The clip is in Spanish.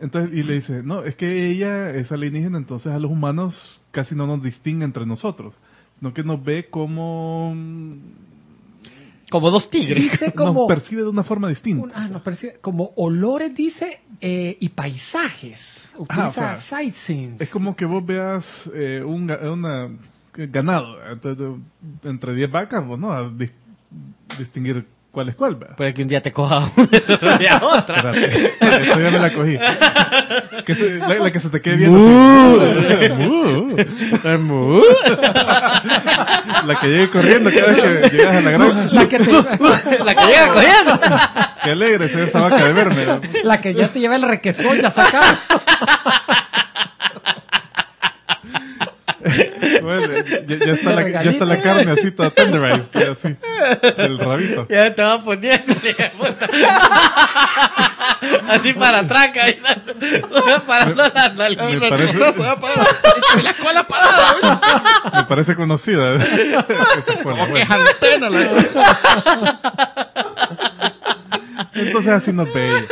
Entonces, y le dice, no, es que ella es alienígena, entonces a los humanos casi no nos distingue entre nosotros, sino que nos ve como... Como dos tigres. Dice Nos percibe de una forma distinta. un- ah, nos percibe- como olores, dice, eh, y paisajes. Utiliza o sea, sightseeing. Es como que vos veas eh, un una, ganado entonces, entre 10 vacas, vos no vas a dis- distinguir cuál es cuál. ¿verdad? Puede que un día te coja otro día otra. Espérate, esta ya me la cogí. Que se- la, la que se te quede viendo. Mu. La que llegue corriendo cada vez que llegas a la granja. la, que te, La que llega corriendo. Qué alegre se esa vaca de verme. ¿no? la que ya te lleva el requesón ya sacado. Ya, ya está la, ya está la carne así toda tenderized, así. El rabito. Ya te va poniendo. Así para ahí, parando la nalguita. Me parece, la cola parada, me parece conocida. La como que es buena. antena. la- Entonces así nos ve ella.